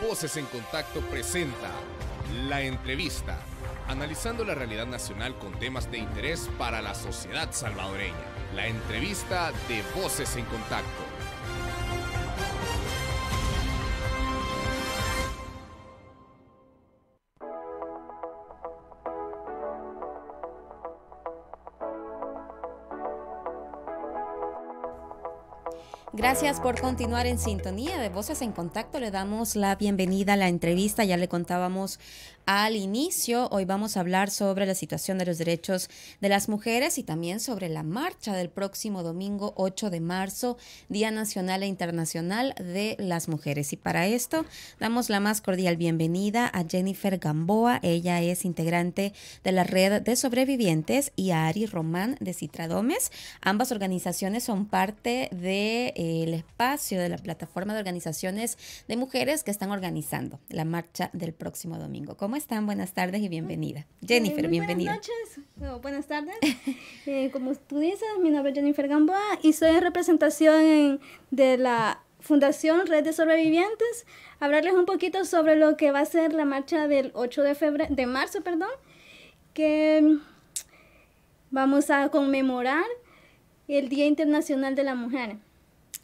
Voces en Contacto presenta La Entrevista, analizando la realidad nacional con temas de interés para la sociedad salvadoreña. La entrevista de Voces en Contacto. Gracias por continuar en sintonía de Voces en Contacto. Le damos la bienvenida a la entrevista. Ya le contábamos al inicio. Hoy vamos a hablar sobre la situación de los derechos de las mujeres y también sobre la marcha del próximo domingo 8 de marzo, Día Nacional e Internacional de las Mujeres. Y para esto damos la más cordial bienvenida a Jennifer Gamboa. Ella es integrante de la red de sobrevivientes y a Ari Román de Citradomes. Ambas organizaciones son parte del de, espacio de la plataforma de organizaciones de mujeres que están organizando la marcha del próximo domingo. ¿Cómo están? Buenas tardes y bienvenida. Jennifer, eh, bienvenida. Buenas noches, buenas tardes. eh, como tú dices, mi nombre es Jennifer Gamboa y soy en representación de la Fundación Red de Sobrevivientes. Hablarles un poquito sobre lo que va a ser la marcha del 8 de, febrero, de marzo, perdón, que vamos a conmemorar el Día Internacional de la Mujer.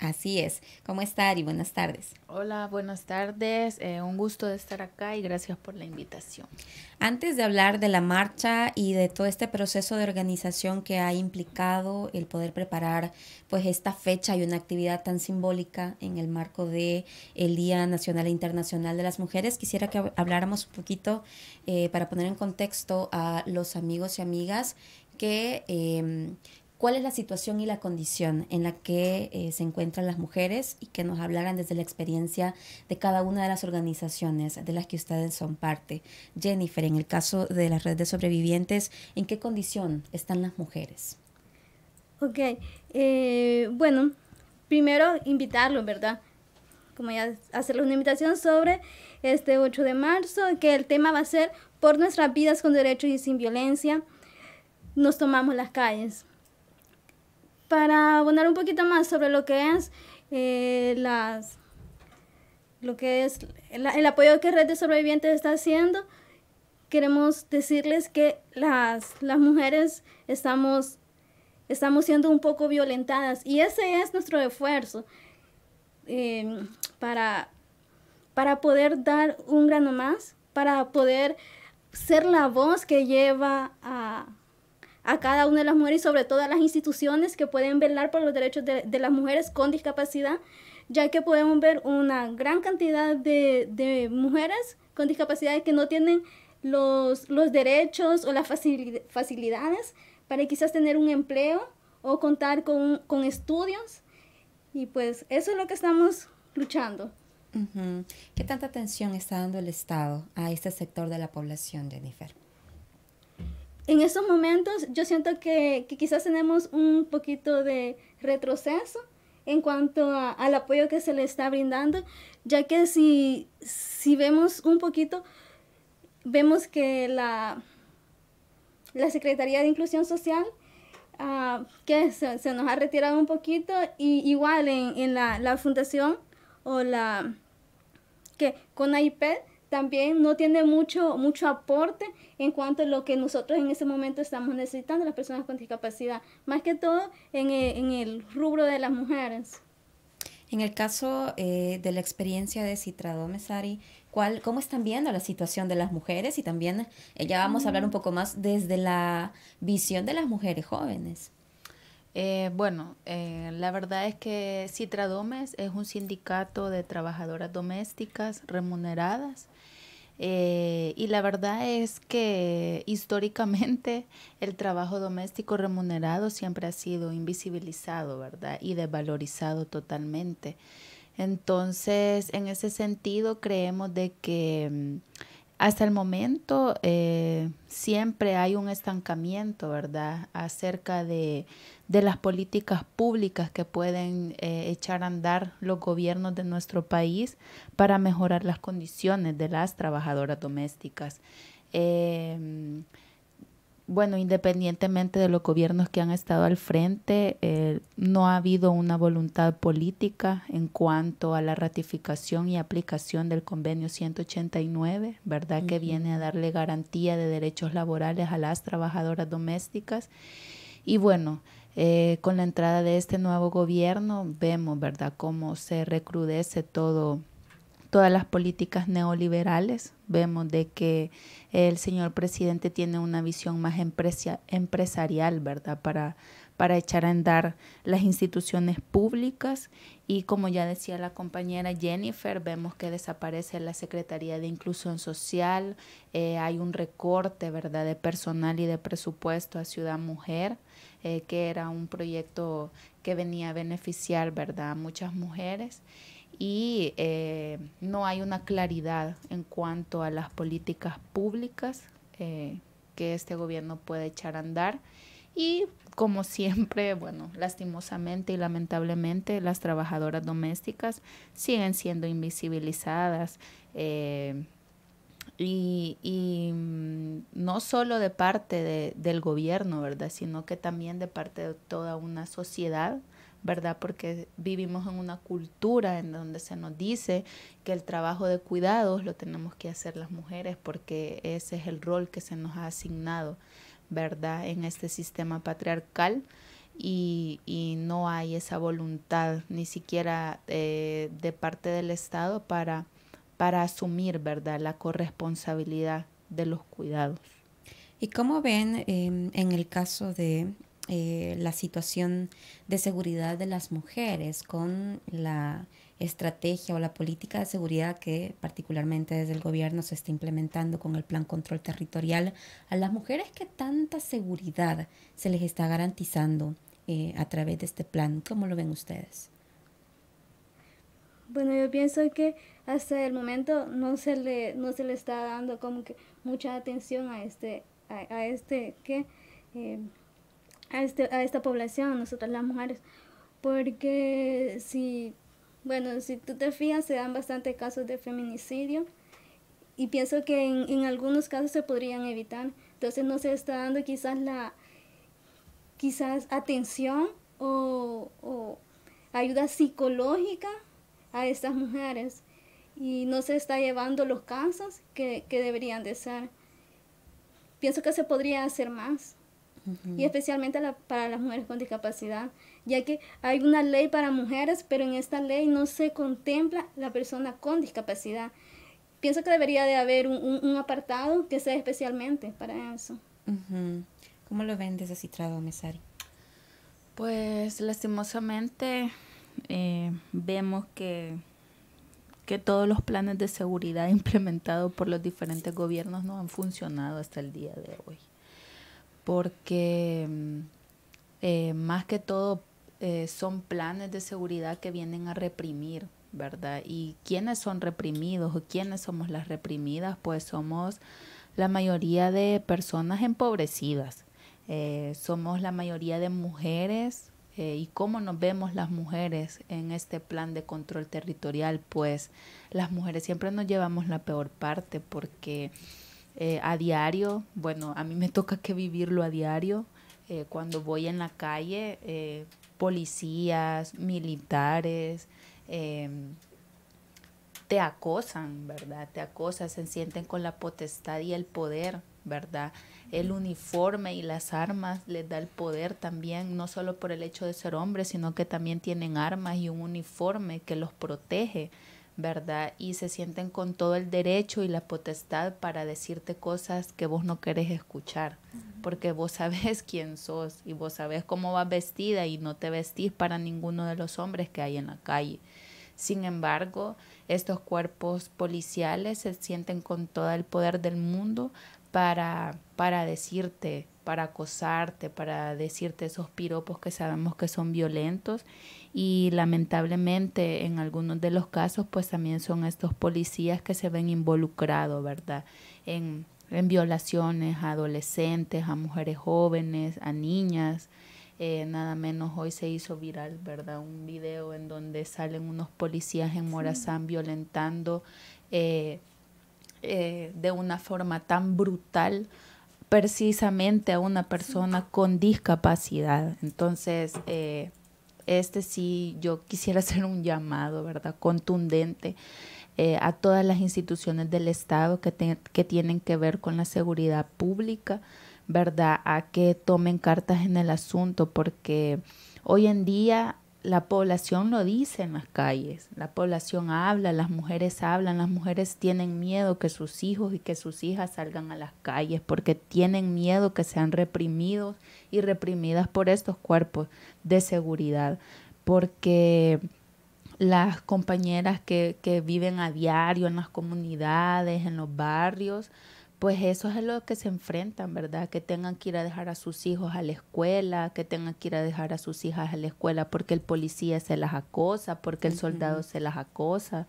Así es. ¿Cómo está Ari? Buenas tardes. Hola, buenas tardes. Eh, un gusto de estar acá y gracias por la invitación. Antes de hablar de la marcha y de todo este proceso de organización que ha implicado el poder preparar pues esta fecha y una actividad tan simbólica en el marco de el Día Nacional e Internacional de las Mujeres, quisiera que habláramos un poquito eh, para poner en contexto a los amigos y amigas que eh, cuál es la situación y la condición en la que eh, se encuentran las mujeres y que nos hablaran desde la experiencia de cada una de las organizaciones de las que ustedes son parte. Jennifer, en el caso de la red de sobrevivientes, ¿en qué condición están las mujeres? Ok, eh, bueno, primero invitarlos, ¿verdad? Como ya hacerles una invitación sobre este 8 de marzo, que el tema va a ser por nuestras vidas con derechos y sin violencia, nos tomamos las calles para abonar un poquito más sobre lo que es eh, las lo que es el, el, apoyo que Red de Sobrevivientes está haciendo, queremos decirles que las, las mujeres estamos, estamos siendo un poco violentadas y ese es nuestro esfuerzo eh, para, para poder dar un grano más, para poder ser la voz que lleva a, a cada una de las mujeres y sobre todo a las instituciones que pueden velar por los derechos de, de las mujeres con discapacidad, ya que podemos ver una gran cantidad de, de mujeres con discapacidad que no tienen los, los derechos o las facilidades para quizás tener un empleo o contar con, con estudios. Y pues eso es lo que estamos luchando. ¿Qué tanta atención está dando el Estado a este sector de la población, Jennifer? En estos momentos yo siento que, quizás tenemos un poquito de retroceso en cuanto a, al apoyo que se le está brindando, ya que si, vemos un poquito, vemos que la, la Secretaría de Inclusión Social, uh, que se, nos ha retirado un poquito, y igual en, en la, la fundación o la que con AIPED, también no tiene mucho, mucho aporte en cuanto a lo que nosotros en ese momento estamos necesitando, las personas con discapacidad, más que todo en el, en el rubro de las mujeres. En el caso eh, de la experiencia de Citrado Mesari, ¿cuál, ¿cómo están viendo la situación de las mujeres? Y también eh, ya vamos a hablar un poco más desde la visión de las mujeres jóvenes. Eh, bueno, eh, la verdad es que Citradomes es un sindicato de trabajadoras domésticas remuneradas eh, y la verdad es que históricamente el trabajo doméstico remunerado siempre ha sido invisibilizado, ¿verdad? Y desvalorizado totalmente. Entonces, en ese sentido, creemos de que mm, hasta el momento eh, siempre hay un estancamiento, ¿verdad? Acerca de, las políticas públicas que pueden eh, echar a andar los gobiernos de nuestro país para mejorar las condiciones de las trabajadoras domésticas. Eh, bueno, independientemente de los gobiernos que han estado al frente, eh, no ha habido una voluntad política en cuanto a la ratificación y aplicación del convenio 189, ¿verdad? Que viene a darle garantía de derechos laborales a las trabajadoras domésticas. Y bueno, eh, con la entrada de este nuevo gobierno vemos, ¿verdad?, cómo se recrudece todo todas las políticas neoliberales. Vemos de que el señor presidente tiene una visión más empresarial, ¿verdad? Para, para echar a andar las instituciones públicas y como ya decía la compañera Jennifer, vemos que desaparece la Secretaría de Inclusión Social, eh, hay un recorte, ¿verdad?, de personal y de presupuesto a Ciudad Mujer, eh, que era un proyecto que venía a beneficiar, ¿verdad?, a muchas mujeres y eh, no hay una claridad en cuanto a las políticas públicas eh, que este gobierno puede echar a andar. Y como siempre, bueno, lastimosamente y lamentablemente las trabajadoras domésticas siguen siendo invisibilizadas. Eh, y, y, mm, no solo de parte de, del gobierno, ¿verdad? Sino que también de parte de toda una sociedad ¿verdad? Porque vivimos en una cultura en donde se nos dice que el trabajo de cuidados lo tenemos que hacer las mujeres porque ese es el rol que se nos ha asignado, ¿verdad? En este sistema patriarcal. Y, y no hay esa voluntad ni siquiera eh, de parte del Estado para, para asumir, ¿verdad?, la corresponsabilidad de los cuidados. ¿Y cómo ven em, en el caso de eh, la situación de seguridad de las mujeres con la estrategia o la política de seguridad que particularmente desde el gobierno se está implementando con el plan control territorial a las mujeres que tanta seguridad se les está garantizando eh, a través de este plan. ¿Cómo lo ven ustedes? Bueno, yo pienso que hasta el momento no se le, no se le está dando como que mucha atención a este, a, este que eh, a, este, a esta población, a nosotras las mujeres, porque si, bueno, si tú te fijas, se dan bastantes casos de feminicidio y pienso que en, en algunos casos se podrían evitar. Entonces no se está dando quizás la, quizás atención o, o ayuda psicológica a estas mujeres y no se está llevando los casos que, que deberían de ser. Pienso que se podría hacer más y especialmente para las mujeres con discapacidad, ya que hay una ley para mujeres, pero en esta ley no se contempla la persona con discapacidad. Pienso que debería de haber un, apartado que sea especialmente para eso. ¿Cómo lo ven desde Citrado, Mesari? Pues lastimosamente eh, vemos que, que todos los planes de seguridad implementados por los diferentes gobiernos no han funcionado hasta el día de hoy porque mm, eh, más que todo eh, son planes de seguridad que vienen a reprimir, ¿verdad? Y quiénes son reprimidos o quiénes somos las reprimidas, pues somos la mayoría de personas empobrecidas, eh, somos la mayoría de mujeres. ¿Y cómo nos vemos las mujeres en este plan de control territorial? Pues las mujeres siempre nos llevamos la peor parte porque eh, a diario, bueno, a mí me toca que vivirlo a diario, eh, cuando voy en la calle, eh, policías, militares, em, te acosan, ¿verdad? Te acosan, se sienten con la potestad y el poder, ¿verdad? El uniforme y las armas les da el poder también, no solo por el hecho de ser hombres, sino que también tienen armas y un uniforme que los protege ¿verdad? Y se sienten con todo el derecho y la potestad para decirte cosas que vos no querés escuchar, porque vos sabés quién sos y vos sabés cómo vas vestida y no te vestís para ninguno de los hombres que hay en la calle. Sin embargo, estos cuerpos policiales se sienten con todo el poder del mundo para, para decirte, para acosarte, para decirte esos piropos que sabemos que son violentos y lamentablemente en algunos de los casos pues también son estos policías que se ven involucrados, ¿verdad? En, en violaciones a adolescentes, a mujeres jóvenes, a niñas. Eh, nada menos hoy se hizo viral, ¿verdad? Un video en donde salen unos policías en Morazán violentando eh, eh, de una forma tan brutal precisamente a una persona con discapacidad. Entonces, eh, este sí, yo quisiera hacer un llamado, ¿verdad? Contundente eh, a todas las instituciones del Estado que, que tienen que ver con la seguridad pública, ¿verdad? A que tomen cartas en el asunto, porque hoy en día la población lo dice en las calles, la población habla, las mujeres hablan, las mujeres tienen miedo que sus hijos y que sus hijas salgan a las calles porque tienen miedo que sean reprimidos y reprimidas por estos cuerpos de seguridad, porque las compañeras que, que viven a diario en las comunidades, en los barrios, pues eso es lo que se enfrentan, ¿verdad? Que tengan que ir a dejar a sus hijos a la escuela, que tengan que ir a dejar a sus hijas a la escuela porque el policía se las acosa, porque el soldado se las acosa.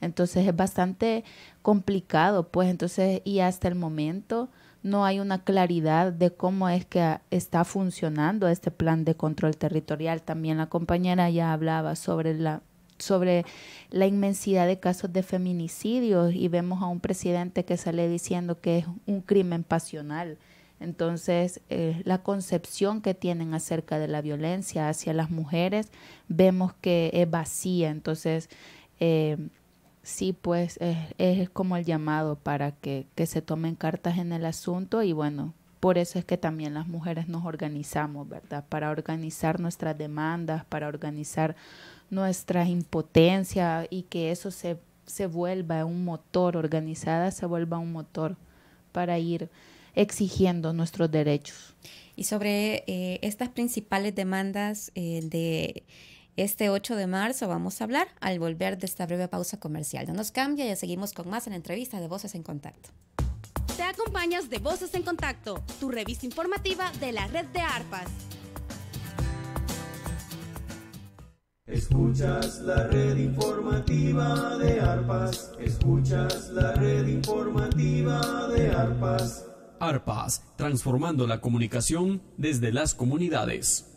Entonces es bastante complicado, pues entonces, y hasta el momento no hay una claridad de cómo es que está funcionando este plan de control territorial. También la compañera ya hablaba sobre la sobre la inmensidad de casos de feminicidios y vemos a un presidente que sale diciendo que es un crimen pasional. Entonces, eh, la concepción que tienen acerca de la violencia hacia las mujeres vemos que es vacía. Entonces, eh, sí, pues es como el llamado para que, que se tomen cartas en el asunto y bueno, por eso es que también las mujeres nos organizamos, ¿verdad? Para organizar nuestras demandas, para organizar nuestra impotencia y que eso se, se vuelva un motor, organizada se vuelva un motor para ir exigiendo nuestros derechos. Y sobre eh, estas principales demandas eh, de este 8 de marzo vamos a hablar al volver de esta breve pausa comercial. No nos cambia, ya seguimos con más en la entrevista de Voces en Contacto. Te acompañas de Voces en Contacto, tu revista informativa de la red de ARPAS. Escuchas la red informativa de ARPAS. Escuchas la red informativa de ARPAS. ARPAS, transformando la comunicación desde las comunidades.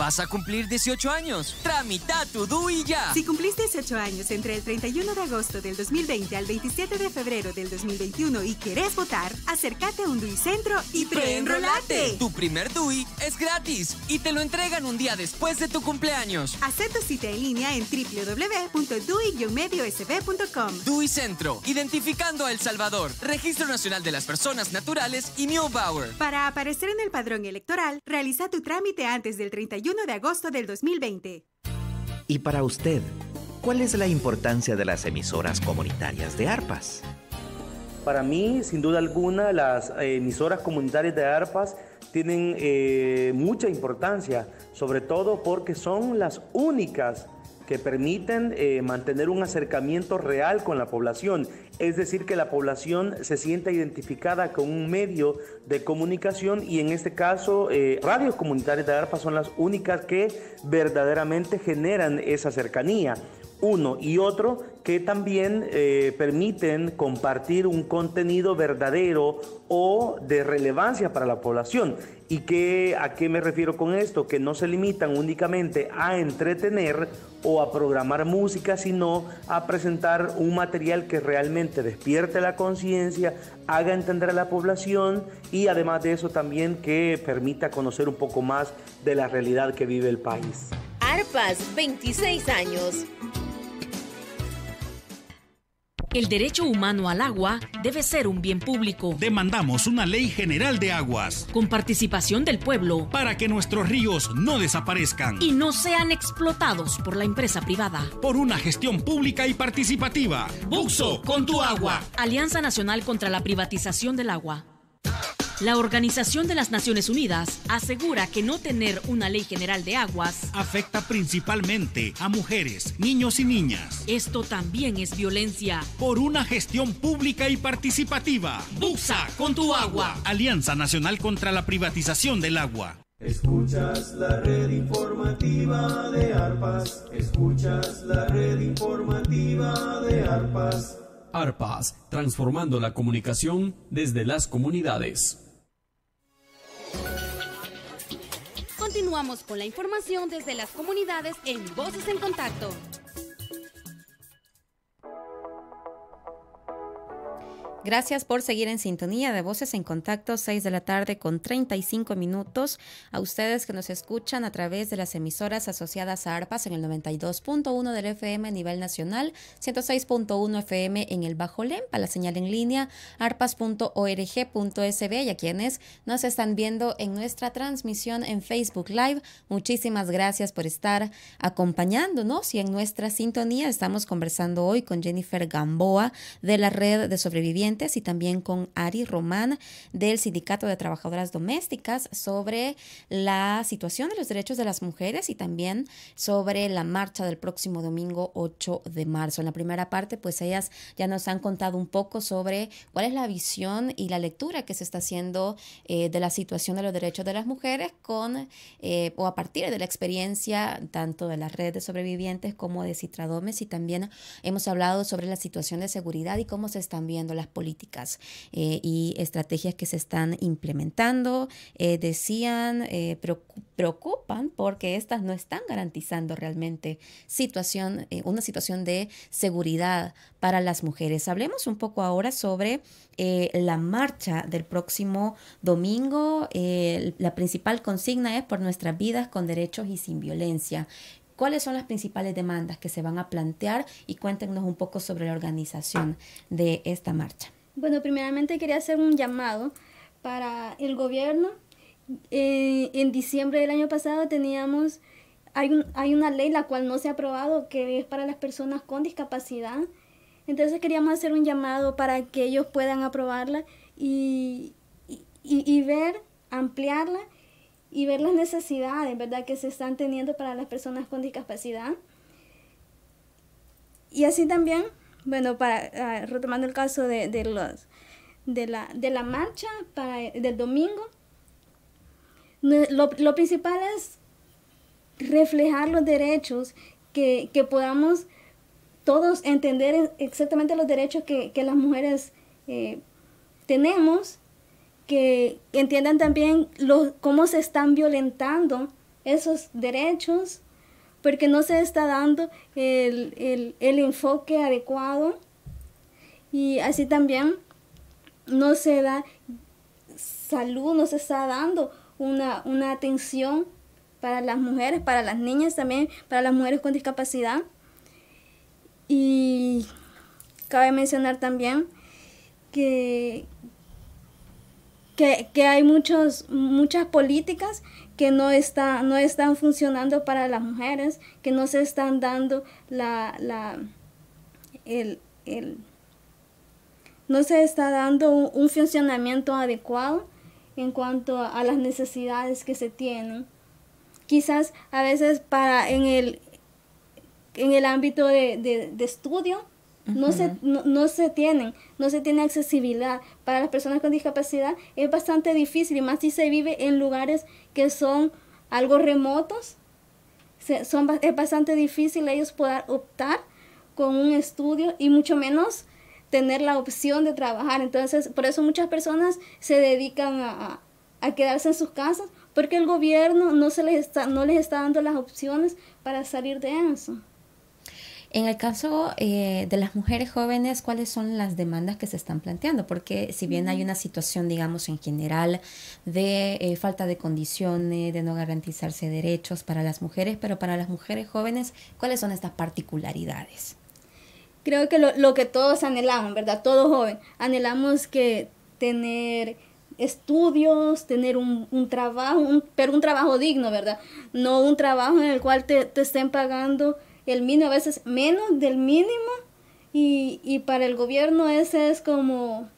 Vas a cumplir 18 años. Tramita tu DUI ya. Si cumpliste 18 años entre el 31 de agosto del 2020 al 27 de febrero del 2021 y querés votar, acércate a un DUI Centro y preenrolate. Tu primer DUI es gratis y te lo entregan un día después de tu cumpleaños. Haz tu cita en línea en www.dui-mediosb.com. DUI Centro, identificando a El Salvador, Registro Nacional de las Personas Naturales y New Bauer. Para aparecer en el padrón electoral, realiza tu trámite antes del 31 de agosto del 2020. Y para usted, ¿cuál es la importancia de las emisoras comunitarias de ARPAS? Para mí, sin duda alguna, las emisoras comunitarias de ARPAS tienen eh, mucha importancia, sobre todo porque son las únicas que permiten eh, mantener un acercamiento real con la población, es decir, que la población se sienta identificada con un medio de comunicación y en este caso eh, radios comunitarias de ARPA son las únicas que verdaderamente generan esa cercanía uno y otro que también eh, permiten compartir un contenido verdadero o de relevancia para la población. ¿Y qué, a qué me refiero con esto? Que no se limitan únicamente a entretener o a programar música, sino a presentar un material que realmente despierte la conciencia, haga entender a la población y además de eso también que permita conocer un poco más de la realidad que vive el país. ARPAS, 26 años. El derecho humano al agua debe ser un bien público. Demandamos una ley general de aguas. Con participación del pueblo. Para que nuestros ríos no desaparezcan. Y no sean explotados por la empresa privada. Por una gestión pública y participativa. Buxo, con tu agua. Alianza Nacional contra la Privatización del Agua. La Organización de las Naciones Unidas asegura que no tener una ley general de aguas afecta principalmente a mujeres, niños y niñas. Esto también es violencia. Por una gestión pública y participativa. Buxa con tu agua. Alianza Nacional contra la Privatización del Agua. Escuchas la red informativa de ARPAS. Escuchas la red informativa de ARPAS. ARPAS, transformando la comunicación desde las comunidades. Continuamos con la información desde las comunidades en Voces en Contacto. Gracias por seguir en sintonía de Voces en Contacto, 6 de la tarde con 35 minutos. A ustedes que nos escuchan a través de las emisoras asociadas a ARPAS en el 92.1 del FM a nivel nacional, 106.1 FM en el Bajo Lempa, la señal en línea, arpas.org.sb y a quienes nos están viendo en nuestra transmisión en Facebook Live. Muchísimas gracias por estar acompañándonos y en nuestra sintonía estamos conversando hoy con Jennifer Gamboa de la Red de Sobrevivientes y también con Ari Román del Sindicato de Trabajadoras Domésticas sobre la situación de los derechos de las mujeres y también sobre la marcha del próximo domingo 8 de marzo. En la primera parte, pues ellas ya nos han contado un poco sobre cuál es la visión y la lectura que se está haciendo eh, de la situación de los derechos de las mujeres con eh, o a partir de la experiencia tanto de la red de sobrevivientes como de Citradomes y también hemos hablado sobre la situación de seguridad y cómo se están viendo las políticas eh, y estrategias que se están implementando. Eh, decían, eh, preocupan porque estas no están garantizando realmente situación, una situación de seguridad para las mujeres. Hablemos un poco ahora sobre la marcha del próximo domingo. la principal consigna es por nuestras vidas con derechos y sin violencia. ¿Cuáles son las principales demandas que se van a plantear? Y cuéntenos un poco sobre la organización de esta marcha. Bueno, primeramente quería hacer un llamado para el gobierno. Eh, en diciembre del año pasado teníamos, hay, un, hay una ley la cual no se ha aprobado que es para las personas con discapacidad. Entonces queríamos hacer un llamado para que ellos puedan aprobarla y, y, y ver, ampliarla y ver las necesidades, ¿verdad?, que se están teniendo para las personas con discapacidad. Y así también, bueno, para ah, retomando el caso de, de, los, de, la, de la marcha para, del domingo, lo, lo principal es reflejar los derechos, que, que, podamos todos entender exactamente los derechos que, que las mujeres eh, tenemos que entiendan también cómo se están violentando esos derechos, porque no se está dando el, enfoque adecuado y así también no se da salud, no se está dando una, una atención para las mujeres, para las niñas también, para las mujeres con discapacidad. Y cabe mencionar también que, que, hay muchos, muchas políticas que no, está, no están funcionando para las mujeres, que no se están dando la, la el, el, no se está dando un, funcionamiento adecuado en cuanto a, las necesidades que se tienen. Quizás a veces para en el, en el ámbito de, de, de estudio no, se, no, se tienen, no se tiene accesibilidad. Para las personas con discapacidad es bastante difícil, y más si se vive en lugares que son algo remotos. son, es bastante difícil ellos poder optar con un estudio y mucho menos tener la opción de trabajar. Entonces, por eso muchas personas se dedican a, a quedarse en sus casas porque el gobierno no, se les está, no les está dando las opciones para salir de eso. En el caso eh, de las mujeres jóvenes, ¿cuáles son las demandas que se están planteando? Porque si bien hay una situación, digamos, en general de eh, falta de condiciones, de no garantizarse derechos para las mujeres, pero para las mujeres jóvenes, ¿cuáles son estas particularidades? Creo que lo, lo que todos anhelamos, ¿verdad? Todo joven, anhelamos que tener estudios, tener un, un trabajo, pero un trabajo digno, ¿verdad? No un trabajo en el cual te, te estén pagando el mínimo, a veces menos del mínimo, y, y para el gobierno ese es como,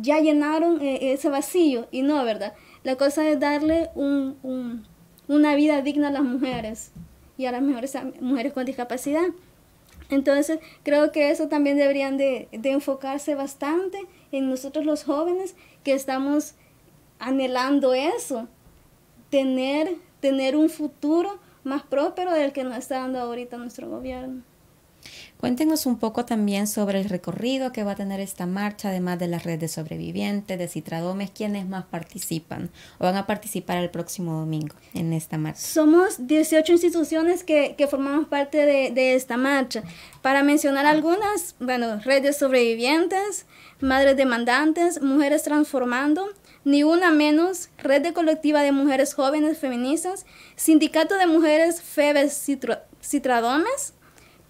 ya llenaron eh, ese vacío, y no, ¿verdad? La cosa es darle un, un, una vida digna a las mujeres y a las mujeres, mujeres con discapacidad. Entonces, creo que eso también deberían de, de, enfocarse bastante en nosotros los jóvenes que estamos anhelando eso, tener, tener un futuro más próspero del que nos está dando ahorita nuestro gobierno. Cuéntenos un poco también sobre el recorrido que va a tener esta marcha, además de la red de sobrevivientes, de Citradomes, ¿quiénes más participan o van a participar el próximo domingo en esta marcha? Somos 18 instituciones que, que formamos parte de, de, esta marcha. Para mencionar algunas, bueno, red de sobrevivientes, madres demandantes, mujeres transformando, ni una menos, red de colectiva de mujeres jóvenes feministas, sindicato de mujeres Febes Citradomes,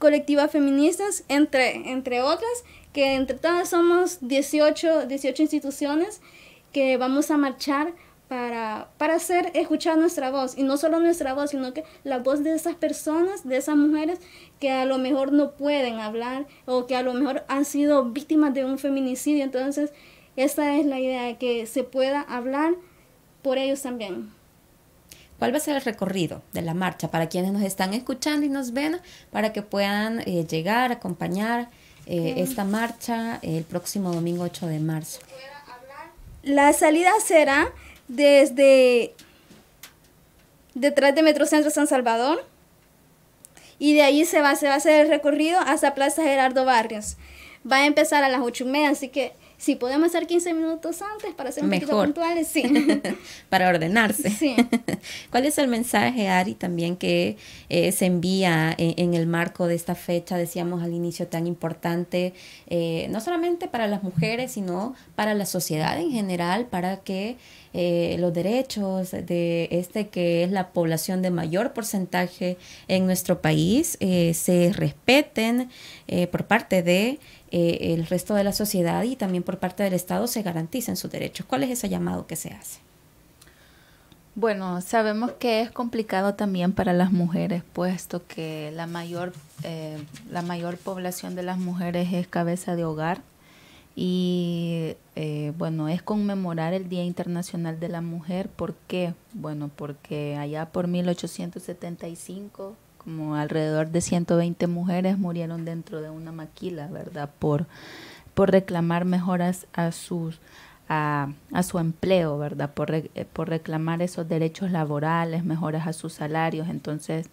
colectivas feministas, entre, entre otras, que entre todas somos 18, 18 instituciones que vamos a marchar para, para hacer escuchar nuestra voz. Y no solo nuestra voz, sino que la voz de esas personas, de esas mujeres que a lo mejor no pueden hablar o que a lo mejor han sido víctimas de un feminicidio. Entonces, esa es la idea, que se pueda hablar por ellos también. ¿Cuál va a ser el recorrido de la marcha para quienes nos están escuchando y nos ven para que puedan eh, llegar, acompañar eh, esta marcha el próximo domingo 8 de marzo? La salida será desde detrás de Metrocentro San Salvador y de ahí se va, se va a hacer el recorrido hasta Plaza Gerardo Barrios. Va a empezar a las ocho y media, así que si podemos hacer 15 minutos antes para ser un poquito puntuales, sí. para ordenarse. Sí. ¿Cuál es el mensaje, Ari, también que eh, se envía en, el marco de esta fecha, decíamos al inicio, tan importante, eh, no solamente para las mujeres, sino para la sociedad en general, para que eh, los derechos de este que es la población de mayor porcentaje en nuestro país se respeten por parte de eh, el resto de la sociedad y también por parte del Estado se garanticen sus derechos. ¿Cuál es ese llamado que se hace? Bueno, sabemos que es complicado también para las mujeres, puesto que la mayor, eh, la mayor población de las mujeres es cabeza de hogar y eh, bueno, es conmemorar el Día Internacional de la Mujer. ¿Por qué? Bueno, porque allá por 1875 como alrededor de 120 mujeres murieron dentro de una maquila, ¿verdad? Por, por reclamar mejoras a sus a, a su empleo, ¿verdad? Por, eh, por reclamar esos derechos laborales, mejoras a sus salarios. Entonces,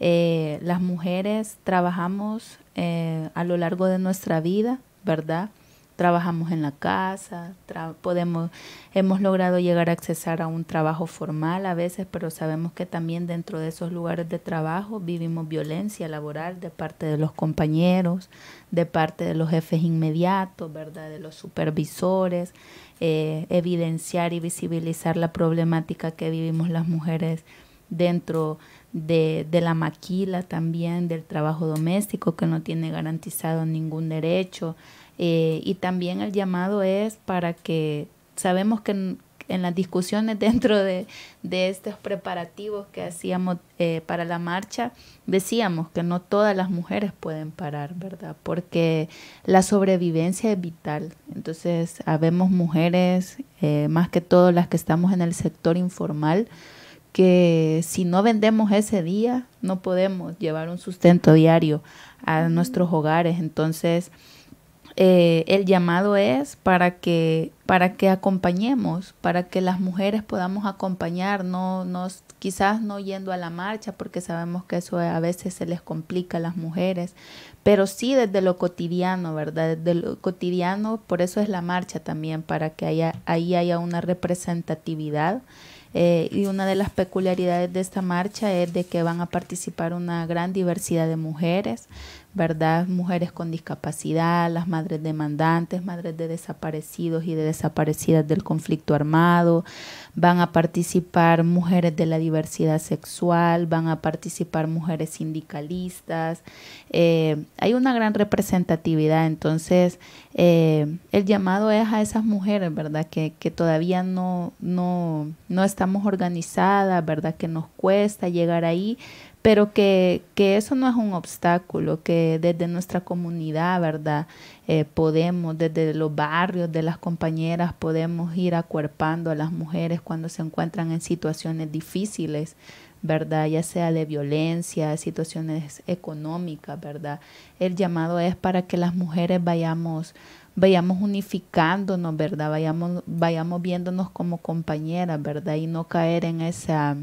eh, las mujeres trabajamos eh, a lo largo de nuestra vida, ¿verdad? Trabajamos en la casa, podemos, hemos logrado llegar a accesar a un trabajo formal a veces, pero sabemos que también dentro de esos lugares de trabajo vivimos violencia laboral de parte de los compañeros, de parte de los jefes inmediatos, ¿verdad? De los supervisores, eh, evidenciar y visibilizar la problemática que vivimos las mujeres dentro de, de, la maquila también, del trabajo doméstico que no tiene garantizado ningún derecho, eh, y también el llamado es para que sabemos que en, las discusiones dentro de, estos preparativos que hacíamos eh, para la marcha, decíamos que no todas las mujeres pueden parar, ¿verdad? Porque la sobrevivencia es vital. Entonces, habemos mujeres, eh, más que todo las que estamos en el sector informal, que si no vendemos ese día, no podemos llevar un sustento diario a nuestros hogares. Entonces, eh, el llamado es para que, para que acompañemos, para que las mujeres podamos acompañar, no nos, quizás no yendo a la marcha, porque sabemos que eso a veces se les complica a las mujeres, pero sí desde lo cotidiano, ¿verdad? Desde lo cotidiano, por eso es la marcha también, para que haya, ahí haya una representatividad. Eh, y una de las peculiaridades de esta marcha es de que van a participar una gran diversidad de mujeres, ¿verdad? Mujeres con discapacidad, las madres demandantes, madres de desaparecidos y de desaparecidas del conflicto armado, van a participar mujeres de la diversidad sexual, van a participar mujeres sindicalistas, eh, hay una gran representatividad, entonces eh, el llamado es a esas mujeres, ¿verdad? Que, que todavía no, no, no estamos organizadas, ¿verdad? Que nos cuesta llegar ahí, pero que, que, eso no es un obstáculo, que desde nuestra comunidad, ¿verdad? Eh, podemos, desde los barrios de las compañeras, podemos ir acuerpando a las mujeres cuando se encuentran en situaciones difíciles, ¿verdad? Ya sea de violencia, situaciones económicas, ¿verdad? El llamado es para que las mujeres vayamos vayamos unificándonos, ¿verdad? Vayamos, vayamos viéndonos como compañeras, ¿verdad? Y no caer en esa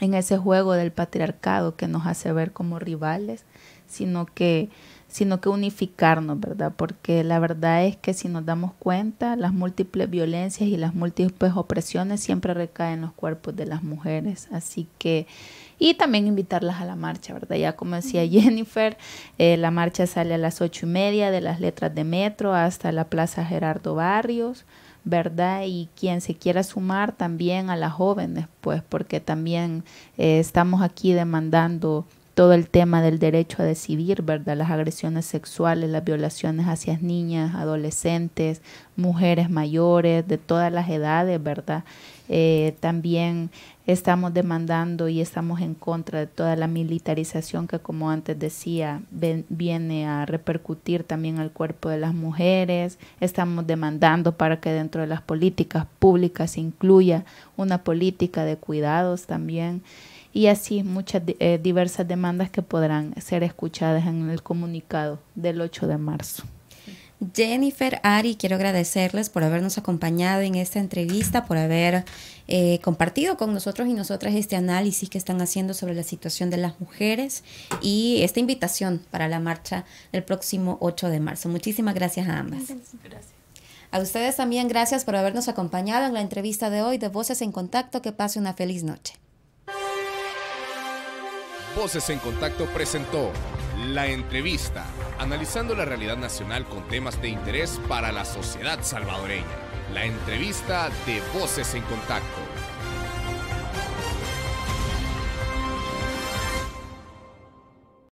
en ese juego del patriarcado que nos hace ver como rivales, sino que sino que unificarnos, ¿verdad? Porque la verdad es que si nos damos cuenta, las múltiples violencias y las múltiples opresiones siempre recaen en los cuerpos de las mujeres. Así que, y también invitarlas a la marcha, ¿verdad? Ya como decía Jennifer, eh, la marcha sale a las ocho y media de las letras de metro hasta la Plaza Gerardo Barrios. ¿Verdad? Y quien se quiera sumar también a las jóvenes, pues porque también eh, estamos aquí demandando todo el tema del derecho a decidir, ¿verdad? Las agresiones sexuales, las violaciones hacia niñas, adolescentes, mujeres mayores, de todas las edades, ¿verdad? Eh, también estamos demandando y estamos en contra de toda la militarización que, como antes decía, viene a repercutir también al cuerpo de las mujeres. Estamos demandando para que dentro de las políticas públicas se incluya una política de cuidados también y así muchas eh, diversas demandas que podrán ser escuchadas en el comunicado del 8 de marzo. Jennifer, Ari, quiero agradecerles por habernos acompañado en esta entrevista, por haber eh, compartido con nosotros y nosotras este análisis que están haciendo sobre la situación de las mujeres y esta invitación para la marcha del próximo 8 de marzo. Muchísimas gracias a ambas. Gracias. A ustedes también gracias por habernos acompañado en la entrevista de hoy de Voces en Contacto. Que pase una feliz noche. Voces en Contacto presentó La Entrevista, analizando la realidad nacional con temas de interés para la sociedad salvadoreña. La entrevista de Voces en Contacto